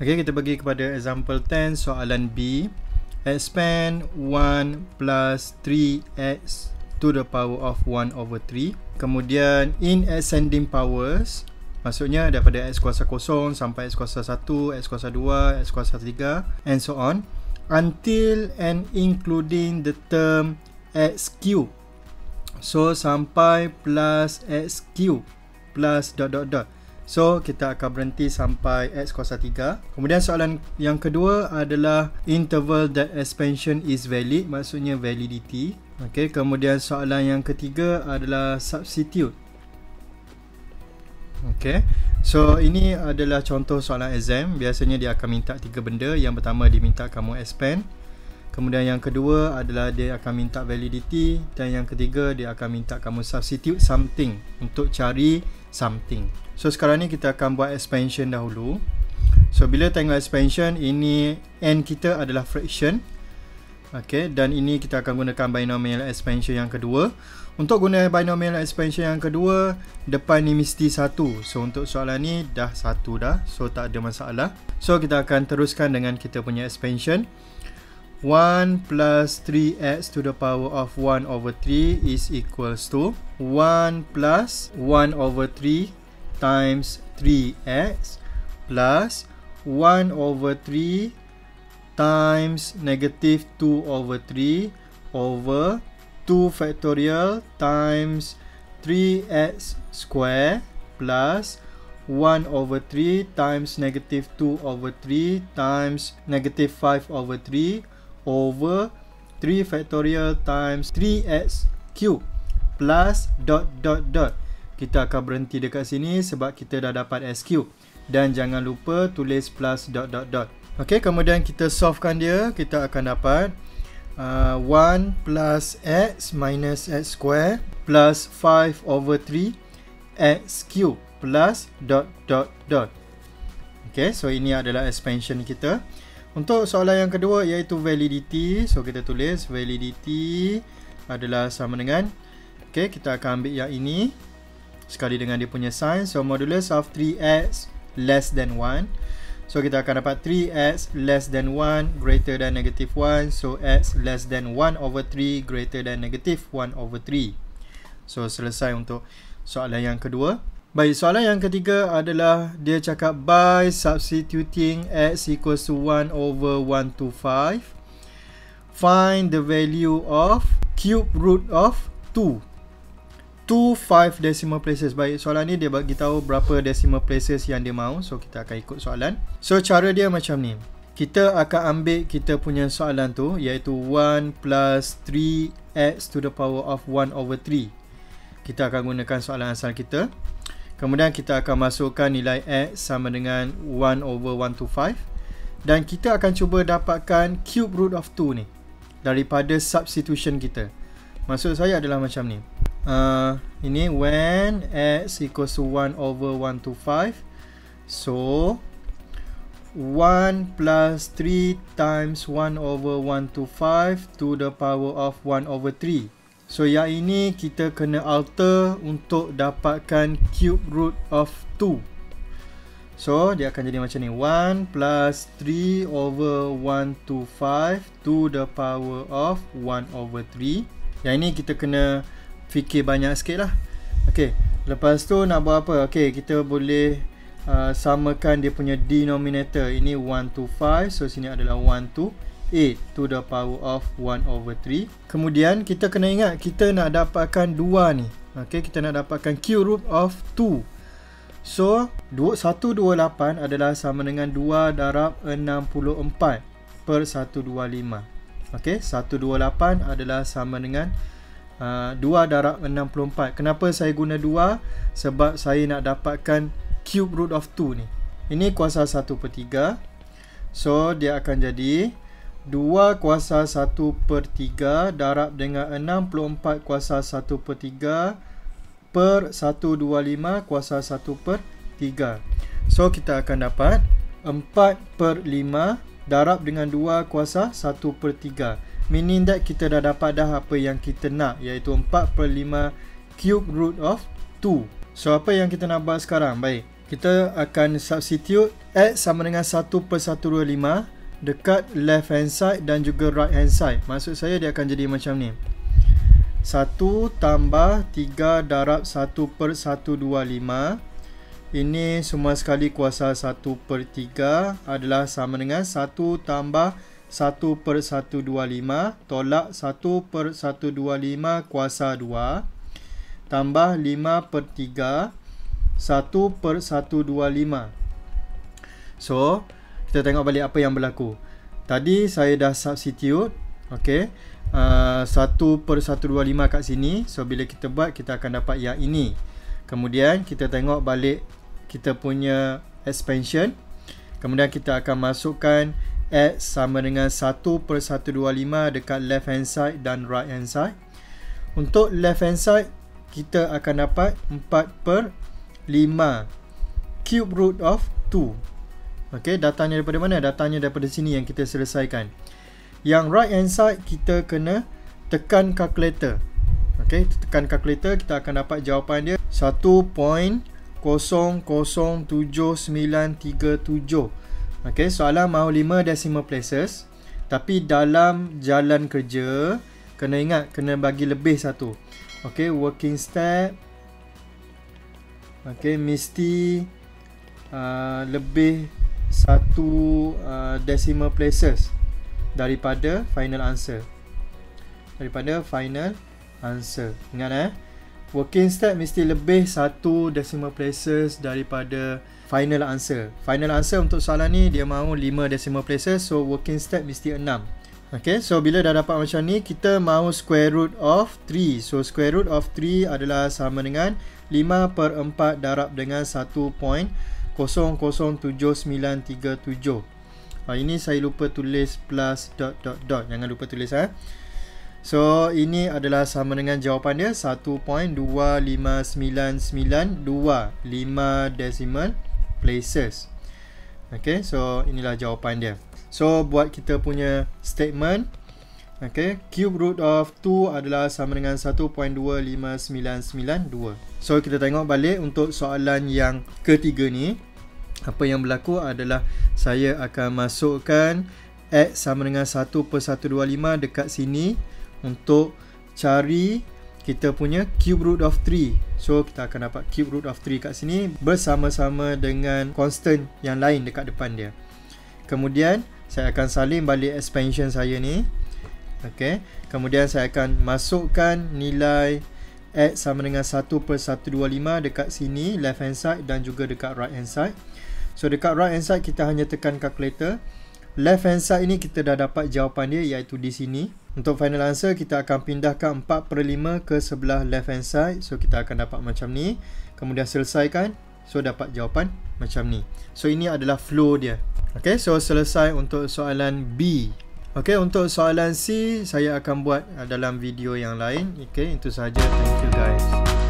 Okay, kita pergi kepada example 10 soalan B. Expand 1 plus 3x to the power of 1 over 3. Kemudian in ascending powers, maksudnya daripada x kuasa 0 sampai x kuasa 1, x kuasa 2, x kuasa 3 and so on until and including the term x cube. So sampai plus x cube plus dot dot dot. So kita akan berhenti sampai x kuasa 3 Kemudian soalan yang kedua adalah Interval that expansion is valid Maksudnya validity. Okay. Kemudian soalan yang ketiga adalah Substitute. Okay So ini adalah contoh soalan exam. Biasanya dia akan minta tiga benda. Yang pertama dia minta kamu expand Kemudian yang kedua adalah dia akan minta validity Dan yang ketiga dia akan minta kamu substitute something Untuk cari something So sekarang ni kita akan buat expansion dahulu. So bila tengok expansion ini n kita adalah fraction. Okay dan ini kita akan gunakan binomial expansion yang kedua. Untuk guna binomial expansion yang kedua, depan ni mesti satu. So untuk soalan ni dah satu dah. So tak ada masalah. So kita akan teruskan dengan kita punya expansion. 1 plus 3x to the power of 1 over 3 is equals to 1 plus 1 over 3 times 3x plus 1 over 3 times negative 2 over 3 over 2 factorial times 3x square plus 1 over 3 times negative 2 over 3 times negative 5 over 3 over 3 factorial times 3x cube plus dot dot dot. Kita akan berhenti dekat sini sebab kita dah dapat SQ dan jangan lupa tulis plus dot dot dot. Ok kemudian kita solvekan dia. Kita akan dapat uh, 1 plus x minus x square plus 5 over 3 x cube plus dot dot dot. Ok so ini adalah expansion kita untuk soalan yang kedua iaitu validity so kita tulis validity adalah sama dengan ok kita akan ambil yang ini sekali dengan dia punya sign. So modulus of 3x less than 1. So kita akan dapat 3x less than 1 greater than negative 1. So x less than 1 over 3 greater than negative 1 over 3. So selesai untuk soalan yang kedua. Baik, soalan yang ketiga adalah dia cakap by substituting x equals to 1 over 1 to 5. Find the value of cube root of 2 to 5 decimal places. Baik, soalan ni dia bagi tahu berapa decimal places yang dia mahu. So kita akan ikut soalan. So cara dia macam ni. Kita akan ambil kita punya soalan tu iaitu 1 plus 3x to the power of 1 over 3. Kita akan gunakan soalan asal kita. Kemudian kita akan masukkan nilai x sama dengan 1 over 1 to 5. Dan kita akan cuba dapatkan cube root of 2 ni. Daripada substitution kita. Maksud saya adalah macam ni uh, ini when x equals to 1 over 1 to 5 so 1 plus 3 times 1 over 1 to 5 to the power of 1 over 3 so yang ini kita kena alter untuk dapatkan cube root of 2 so dia akan jadi macam ni. 1 plus 3 over 1 to 5 to the power of 1 over 3 yang ini kita kena fikir banyak sikit lah. Ok lepas tu nak buat apa? Ok kita boleh uh, samakan dia punya denominator. Ini 1 to 5 so sini adalah 1 to 8 to the power of 1 over 3 kemudian kita kena ingat kita nak dapatkan 2 ni. Ok kita nak dapatkan cube root of 2 so 128 adalah sama dengan 2 darab 64 per 125 ok 128 adalah sama dengan 2 uh, darab 64 Kenapa saya guna 2 Sebab saya nak dapatkan Cube root of 2 ni. Ini kuasa 1 per 3 So dia akan jadi 2 kuasa 1 per 3 Darab dengan 64 kuasa 1 per 3 Per 125 kuasa 1 per 3 So kita akan dapat 4 per 5 Darab dengan 2 kuasa 1 per 3 meaning that kita dah dapat dah apa yang kita nak iaitu 4 per 5 cube root of 2 so apa yang kita nak buat sekarang? Baik kita akan substitute X sama dengan 1 per 125 dekat left hand side dan juga right hand side. Maksud saya dia akan jadi macam ni. 1 tambah 3 darab 1 per 125 ini semua sekali kuasa 1 per 3 adalah sama dengan 1 tambah 1 per 125 tolak 1 per 125 kuasa 2 tambah 5 per 3 1 per 125 so kita tengok balik apa yang berlaku. Tadi saya dah substitute ok uh, 1 per 125 kat sini. So bila kita buat kita akan dapat yang ini. Kemudian kita tengok balik kita punya expansion. Kemudian kita akan masukkan x sama dengan 1 per 125 dekat left hand side dan right hand side. Untuk left hand side kita akan dapat 4 per 5 cube root of 2 Okey, datanya daripada mana? Datanya daripada sini yang kita selesaikan. Yang right hand side kita kena tekan calculator. Okey, tekan calculator kita akan dapat jawapan dia 1.00797. Okey, soalan mahu 5 decimal places. Tapi dalam jalan kerja kena ingat kena bagi lebih satu. Okey, working step. Okey, mesti uh, lebih satu uh, decimal places daripada final answer daripada final answer ingat eh working step mesti lebih satu decimal places daripada final answer final answer untuk soalan ni dia mahu 5 decimal places so working step mesti 6 Okay, so bila dah dapat macam ni, kita mahu square root of 3. So, square root of 3 adalah sama dengan 5 per 4 darab dengan 1.5. 007937 ha, ini saya lupa tulis plus dot dot dot. Jangan lupa tulis ha. so ini adalah sama dengan jawapan dia 1.25992 5 decimal places. Ok so inilah jawapan dia. So buat kita punya statement Okay, cube root of 2 adalah sama dengan 1.25992. So, kita tengok balik untuk soalan yang ketiga ni. Apa yang berlaku adalah saya akan masukkan X sama dengan 1 per 125 dekat sini untuk cari kita punya cube root of 3. So, kita akan dapat cube root of 3 kat sini bersama-sama dengan constant yang lain dekat depan dia. Kemudian, saya akan salin balik expansion saya ni. Okay. Kemudian saya akan masukkan nilai X sama dengan 1 per 125 dekat sini left hand side dan juga dekat right hand side. So dekat right hand side kita hanya tekan calculator. Left hand side ini kita dah dapat jawapan dia iaitu di sini. Untuk final answer kita akan pindahkan 4 per 5 ke sebelah left hand side. So kita akan dapat macam ni. Kemudian selesaikan. So dapat jawapan macam ni. So ini adalah flow dia. Okay so selesai untuk soalan B. Okey, untuk soalan C saya akan buat uh, dalam video yang lain. Okey, itu sahaja. Thank you guys.